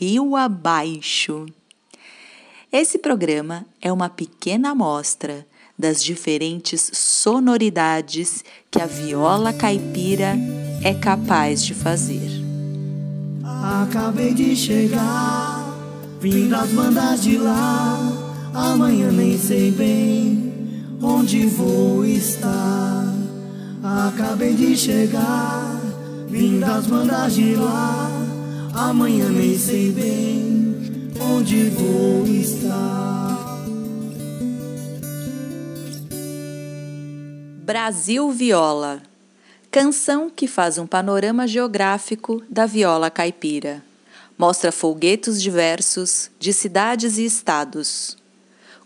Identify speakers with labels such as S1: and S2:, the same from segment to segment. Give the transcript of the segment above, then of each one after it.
S1: rio abaixo. Esse programa é uma pequena amostra das diferentes sonoridades que a viola caipira é capaz de fazer.
S2: Acabei de chegar, vim das bandas de lá. Amanhã nem sei bem onde vou estar. Acabei de chegar, vim das bandas de lá. Amanhã nem sei bem onde vou estar.
S1: Brasil Viola canção que faz um panorama geográfico da viola caipira. Mostra folguetos diversos de cidades e estados.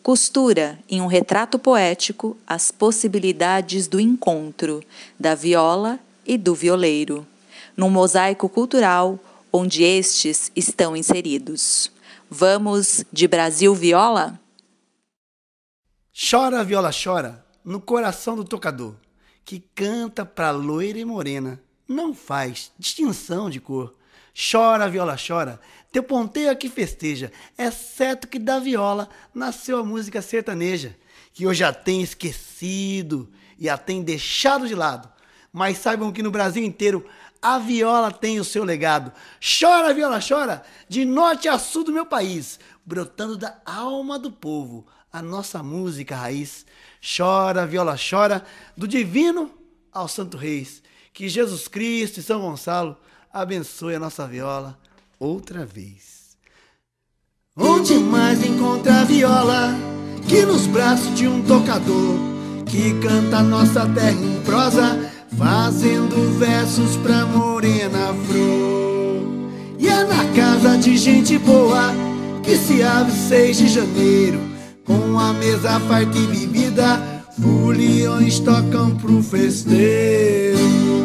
S1: Costura em um retrato poético as possibilidades do encontro da viola e do violeiro, num mosaico cultural onde estes estão inseridos. Vamos de Brasil Viola?
S3: Chora, viola, chora, no coração do tocador que canta pra loira e morena, não faz distinção de cor. Chora, viola, chora, teu ponteio aqui festeja, é certo que da viola nasceu a música sertaneja, que hoje já tem esquecido e a tem deixado de lado. Mas saibam que no Brasil inteiro a viola tem o seu legado. Chora, viola, chora, de norte a sul do meu país, brotando da alma do povo, a nossa música raiz. Chora, viola, chora, do divino ao Santo Reis. Que Jesus Cristo e São Gonçalo abençoe a nossa viola outra vez.
S2: Onde mais encontra a viola que nos braços de um tocador que canta nossa terra em prosa, fazendo versos pra morena flor. E é na casa de gente boa que se abre 6 de janeiro com a mesa farta e bebida, foliões tocam pro festeiro.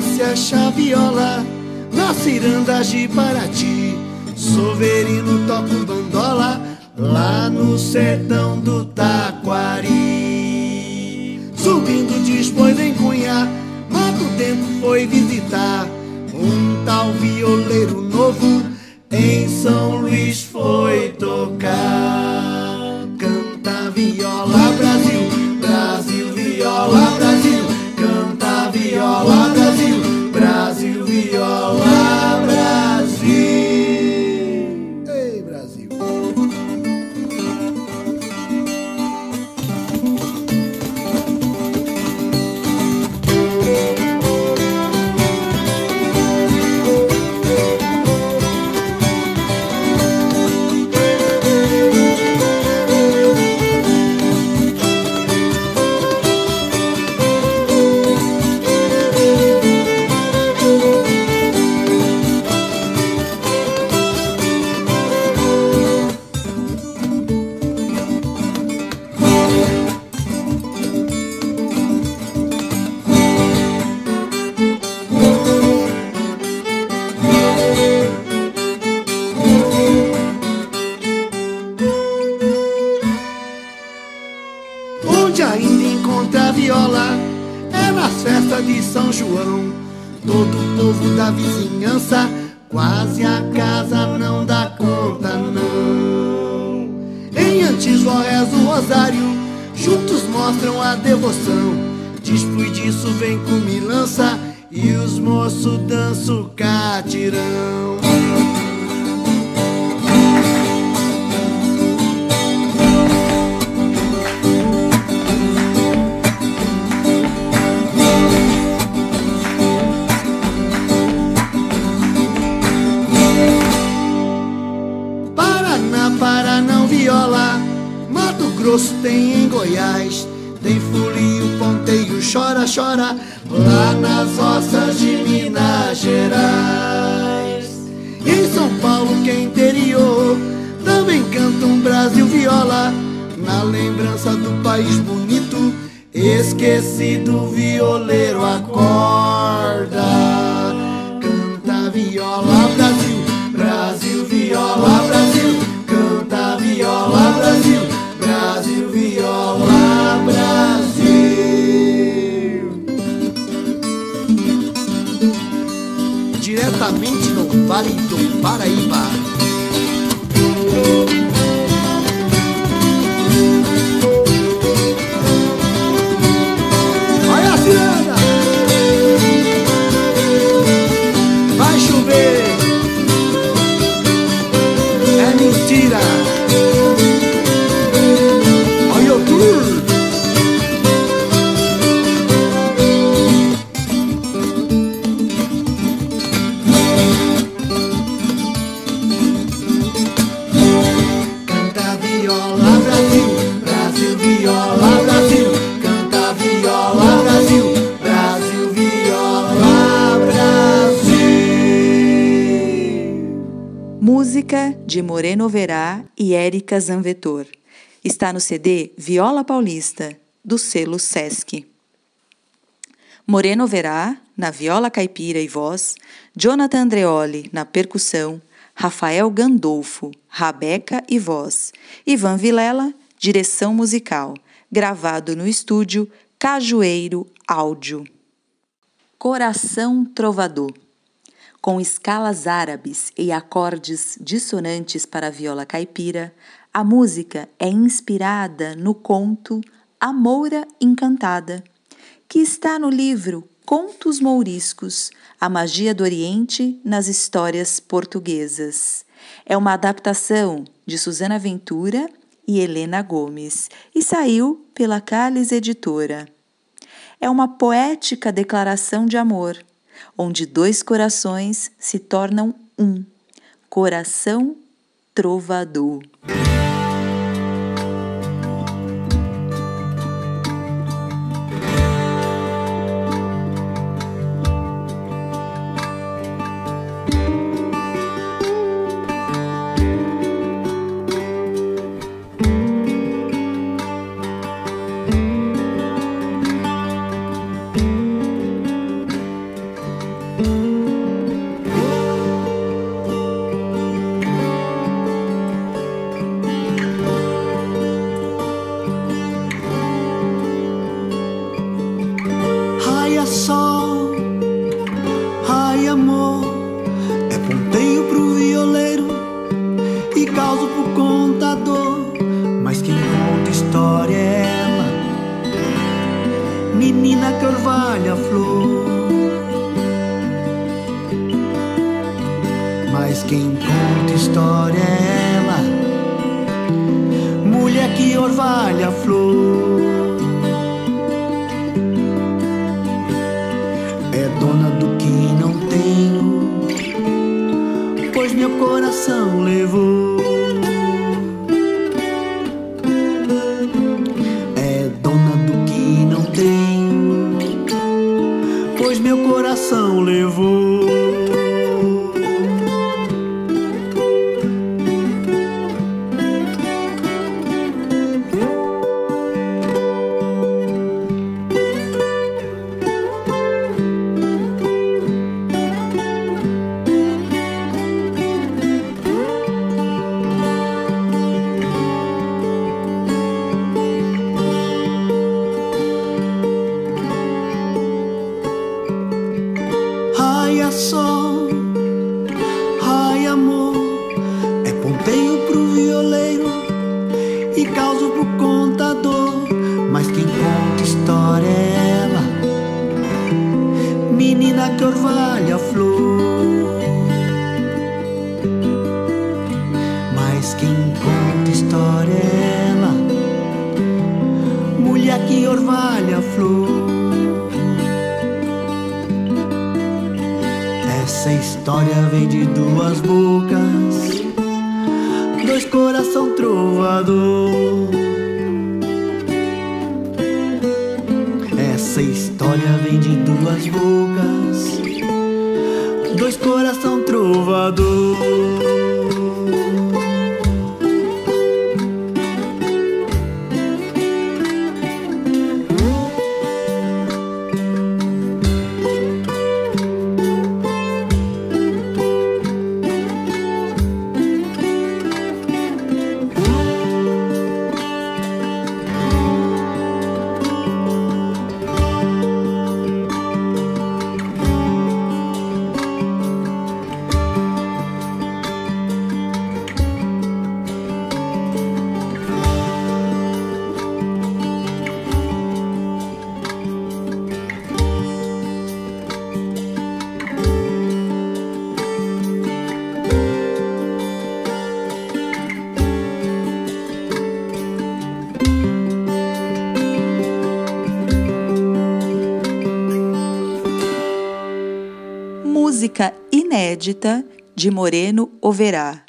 S2: Também pode se achar viola na ciranda de Paraty. Soverino um bandola lá no sertão do Taquari. Subindo dispôs em Cunha, Mato Tempo foi visitar um tal violeiro novo em São Luís foi tocar. E os moços dançam catirão. Paraná, Paraná, viola. Mato Grosso tem em Goiás. Tem folia, ponteio, chora, chora praças de Minas Gerais. Em São Paulo, que é interior, também canta um Brasil viola. Na lembrança do país bonito, esquecido violeiro acorda. Canta viola Brasil, Brasil viola Brasil, canta viola Brasil, Brasil viola. Vale
S1: do Paraíba. De Moreno Verá e Érica Zanvetor. Está no CD Viola Paulista, do selo Sesc. Moreno Verá, na viola caipira e voz, Jonathan Andreoli, na percussão, Rafael Gandolfo, rabeca e voz, Ivan Vilela, direção musical, gravado no estúdio Cajueiro Áudio. Coração Trovador com escalas árabes e acordes dissonantes para a viola caipira, a música é inspirada no conto A Moura Encantada, que está no livro Contos Mouriscos, a magia do Oriente nas histórias portuguesas. É uma adaptação de Susana Ventura e Helena Gomes e saiu pela Calis Editora. É uma poética declaração de amor, onde dois corações se tornam um. Coração trovador.
S2: A flor. É dona do que não tenho, pois meu coração levou. É dona do que não tenho, pois meu coração levou. E causo pro contador. Mas quem conta história é ela, menina que orvalha a flor. Mas quem conta história é ela, mulher que orvalha a flor. Essa história vem de duas bocas, dois coração trovador. Essa história vem de duas bocas, dois coração trovador.
S1: Inédita de Moreno Overá.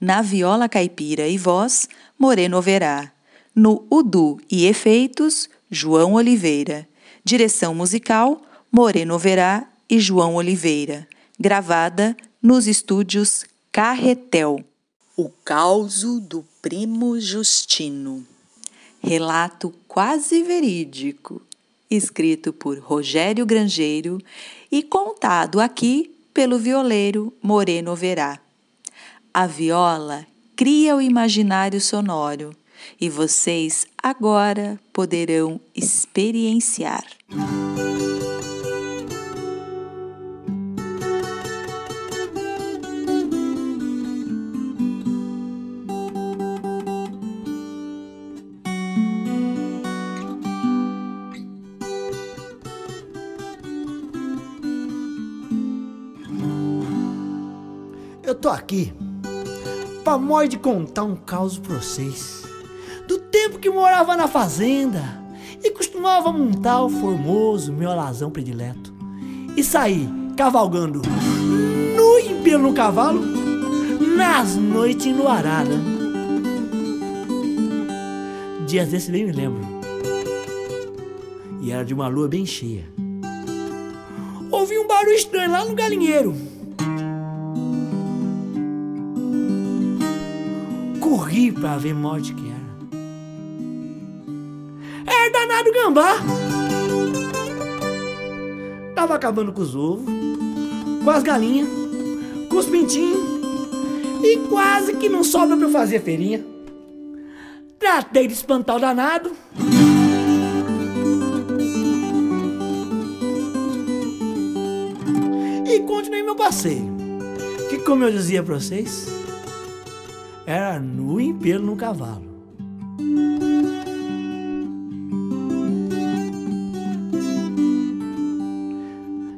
S1: Na viola caipira e voz, Moreno Overá. No Udu e efeitos, João Oliveira. Direção musical, Moreno Overá e João Oliveira. Gravada nos estúdios Carretel. O causo do primo Justino. Relato quase verídico, escrito por Rogério Grangeiro e contado aqui pelo violeiro Moreno Verá. A viola cria o imaginário sonoro e vocês agora poderão experienciar.
S3: Tô aqui pra mais de contar um caos pra vocês. Do tempo que morava na fazenda e costumava montar o formoso meu alazão predileto. E sair cavalgando nu e pelo cavalo nas noites enluaradas. Dias desses bem me lembro. E era de uma lua bem cheia. Ouvi um barulho estranho lá no galinheiro. Corri pra ver morte que era. Era danado gambá. Tava acabando com os ovos, com as galinhas, com os pintinhos. E quase que não sobra pra eu fazer feirinha. Tratei de espantar o danado. E continuei meu passeio. Que como eu dizia pra vocês, era nu em pelo no cavalo.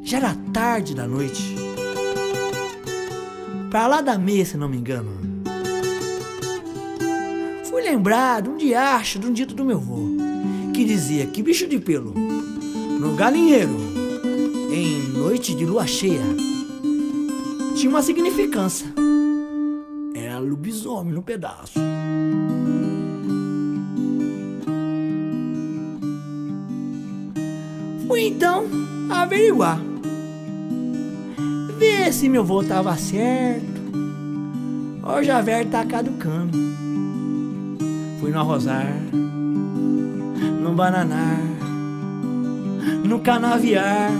S3: Já era tarde da noite. Pra lá da meia, se não me engano. Fui lembrar de um diacho de um dito do meu avô, que dizia que bicho de pelo, no galinheiro, em noite de lua cheia, tinha uma significância lobisomem no pedaço. Fui então averiguar. Ver se meu vô tava certo. Ou já velho tá caducando. Fui no arrozar, no bananar, no canaviar,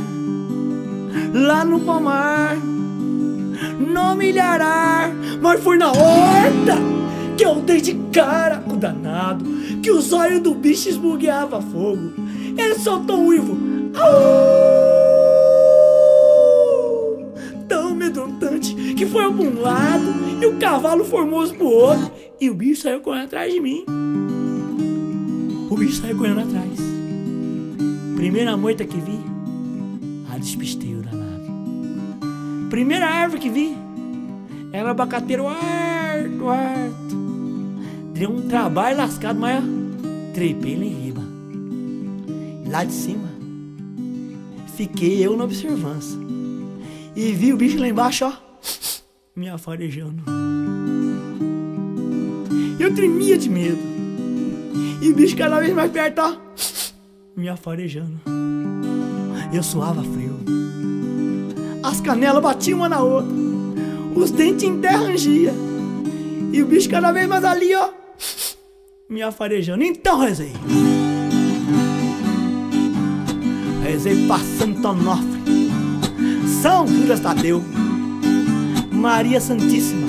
S3: lá no pomar no milharar, mas foi na horta que eu dei de cara com o danado, que os olhos do bicho esbugueava fogo. Ele soltou um uivo, tão medrontante que foi para um lado e o cavalo formoso pro outro, e o bicho saiu correndo atrás de mim. O bicho saiu correndo atrás. Primeira moita que vi, a despistei o danado. Primeira árvore que vi era abacateiro harto, harto. Deu um trabalho lascado, mas trepei lá em riba. Lá de cima, fiquei eu na observância. E vi o bicho lá embaixo, ó, me afarejando. Eu tremia de medo. E o bicho cada vez mais perto, ó, me afarejando. Eu suava frio. As canelas batiam uma na outra. Os dentes em terra rangia. E o bicho cada vez mais ali, ó. Me afarejando. Então rezei. Rezei para Santo Onofre. São Judas Tadeu. Maria Santíssima.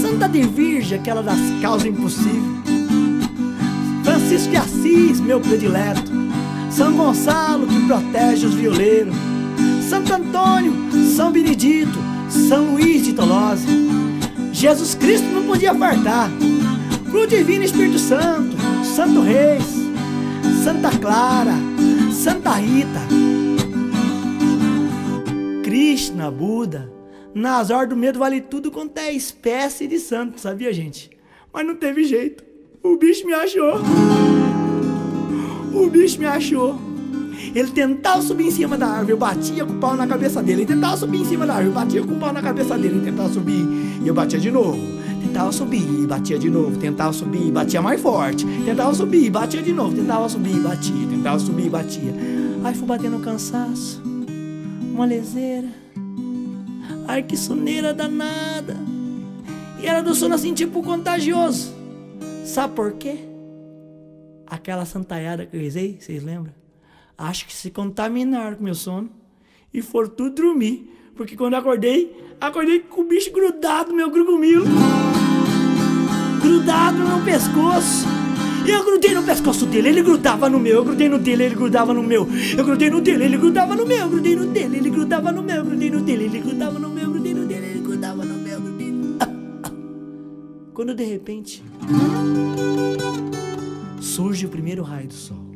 S3: Santa de Virgem, aquela das causas impossíveis. Francisco de Assis, meu predileto. São Gonçalo, que protege os violeiros. Santo Antônio, São Benedito, São Luís de Tolose. Jesus Cristo não podia fartar. Cruz Divino Espírito Santo, Santo Reis, Santa Clara, Santa Rita, Krishna, Buda. Horas do medo vale tudo quanto é espécie de santo, sabia, gente? Mas não teve jeito. O bicho me achou. O bicho me achou. Ele tentava subir em cima da árvore, eu batia com o pau na cabeça dele. Ele tentava subir em cima da árvore, eu batia com o pau na cabeça dele. Ele tentava subir e eu batia de novo. Tentava subir, batia de novo. Tentava subir, batia mais forte. Tentava subir, batia de novo. Tentava subir, batia. Tentava subir, batia. Aí fui batendo cansaço, uma leseira. Soneira danada. E era do sono assim, tipo contagioso. Sabe por quê? Aquela santaiada que eu rezei, vocês lembram? Acho que se contaminaram com meu sono e foram tudo dormir. Porque quando eu acordei, acordei com o bicho grudado no meu grugumilo. Grudado no meu pescoço. Eu grudei no pescoço dele, ele grudava no meu. Eu grudei no dele, ele grudava no meu. Eu grudei no dele, ele grudava no meu. Eu grudei no dele, ele grudava no meu. Eu grudei no dele, ele grudava no meu. Eu grudei no dele, ele grudava no meu. Eu grudei no... Quando de repente surge o primeiro raio do sol.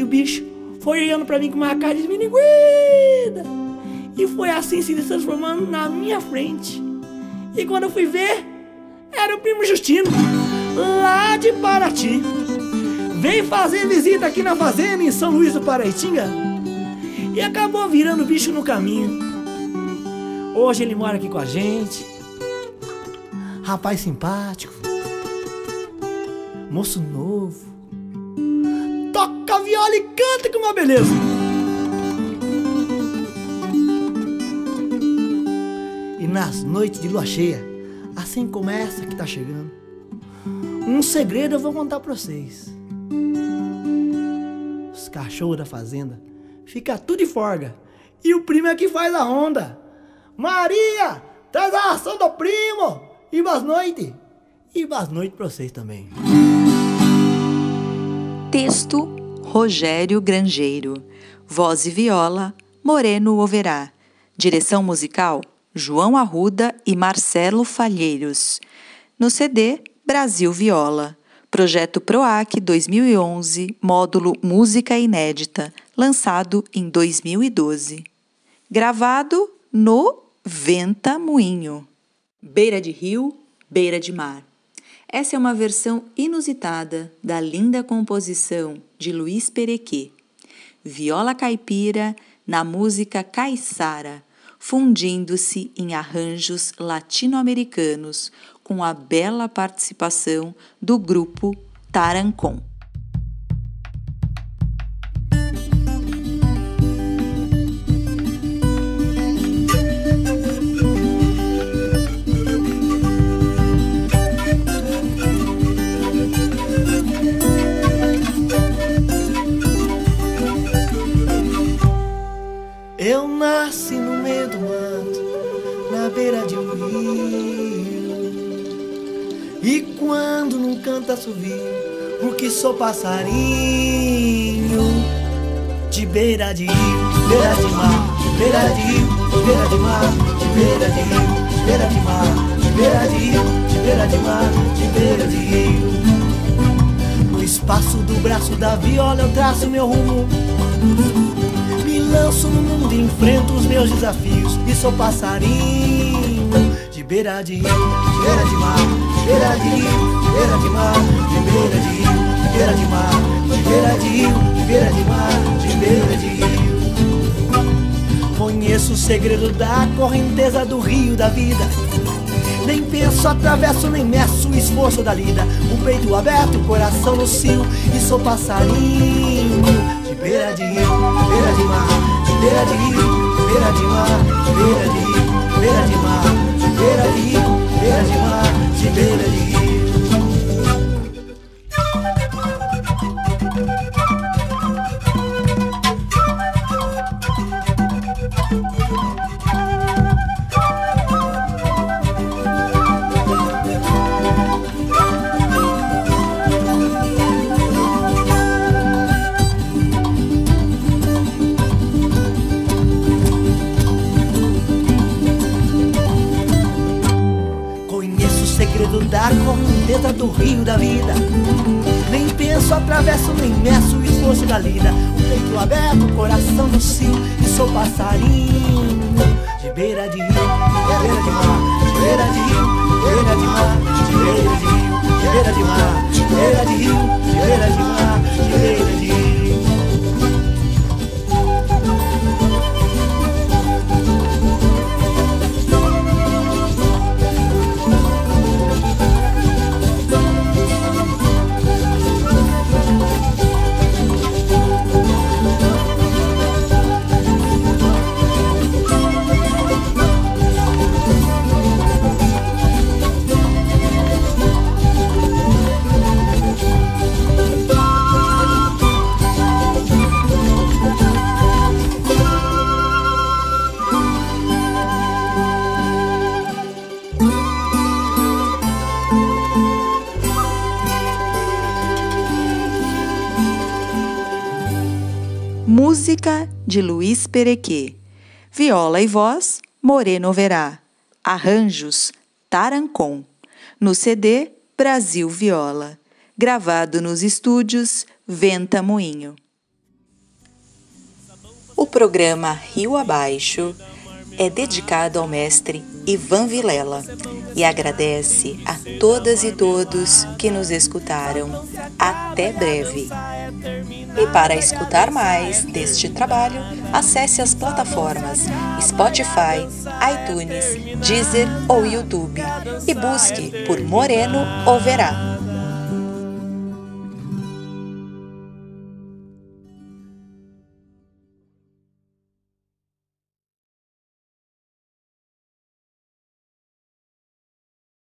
S3: E o bicho foi olhando para mim com uma cara de miniguida. E foi assim se transformando na minha frente. E quando eu fui ver, era o primo Justino, lá de Paraty. Veio fazer visita aqui na fazenda em São Luís do Paraitinga. E acabou virando bicho no caminho. Hoje ele mora aqui com a gente. Rapaz simpático. Moço novo. Canta com uma beleza. E nas noites de lua cheia, assim como essa que tá chegando, um segredo eu vou contar pra vocês. Os cachorros da fazenda fica tudo de forga. E o primo é que faz a onda. Maria, traz a ação do primo. E boas noites. E boas noites pra vocês também.
S1: Texto Rogério Grangeiro. Voz e viola Moreno Overá. Direção musical João Arruda e Marcelo Falheiros. No CD Brasil Viola. Projeto PROAC 2011, módulo Música Inédita, lançado em 2012. Gravado no Venta Moinho. Beira de rio, beira de mar. Essa é uma versão inusitada da linda composição de Luiz Perequê. Viola caipira na música caiçara, fundindo-se em arranjos latino-americanos com a bela participação do grupo Tarancon.
S3: E quando não canta assovio, porque sou passarinho de beira de rio, beira de mar, beira de rio, beira de mar, beira de rio, beira de mar, beira de rio, beira de mar, beira de rio. No espaço do braço da viola eu traço meu rumo me lanço no mundo e enfrento os meus desafios. E sou passarinho de beira de rio, beira de mar, beira de rio, de beira de mar, de beira de rio, de beira de mar, de beira de rio, de beira de mar, de beira de rio. Conheço o segredo da correnteza do rio da vida. Nem penso, atravesso, nem meço o esforço da lida. O peito aberto, o coração no cio. E sou passarinho de beira de rio, beira de mar, de beira de rio, beira de mar, de beira de rio, beira de mar, de beira de rio, de mar, de beira de rio. Conheço da correnteza do rio da vida. Nem penso, atravesso, nem meço o esforço da lida. O peito aberto, o coração no cio. E sou passarinho de beira de rio, de beira de mar, de beira de rio, de beira de mar, de beira de rio, de beira de mar, de beira de rio, de beira de mar, de beira de
S1: de Luiz Perequê. Viola e voz, Moreno Verá. Arranjos, Tarancon. No CD, Brasil Viola. Gravado nos estúdios Venta Moinho. O programa Rio Abaixo é dedicado ao mestre Ivan Vilela e agradece a todas e todos que nos escutaram. Até breve. E para escutar mais deste trabalho, acesse as plataformas Spotify, iTunes, Deezer ou YouTube e busque por Moreno Overá.